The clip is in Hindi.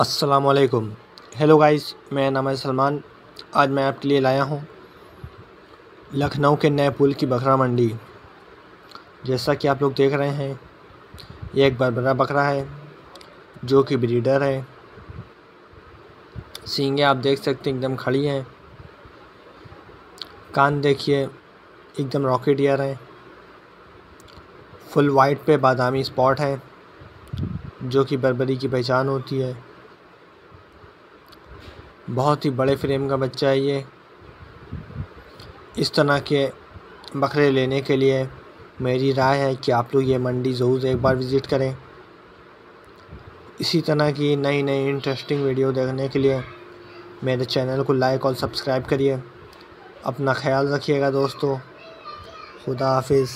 असलकुम हेलो गाइस, मैं नाम सलमान। आज मैं आपके लिए लाया हूँ लखनऊ के नए पुल की बकरा मंडी। जैसा कि आप लोग देख रहे हैं, ये एक बरबरा बकरा है, जो कि ब्रीडर है। सींगे आप देख सकते हैं, एकदम खड़ी हैं। कान देखिए, एकदम रॉकेट ईयर है। फुल वाइट पे बादामी स्पॉट है, जो कि बरबरी की पहचान होती है। बहुत ही बड़े फ्रेम का बच्चा है ये। इस तरह के बकरे लेने के लिए मेरी राय है कि आप लोग ये मंडी ज़रूर एक बार विज़िट करें। इसी तरह की नई नई इंटरेस्टिंग वीडियो देखने के लिए मेरे चैनल को लाइक और सब्सक्राइब करिए। अपना ख्याल रखिएगा दोस्तों। खुदा हाफिज़।